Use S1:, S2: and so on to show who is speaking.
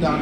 S1: down.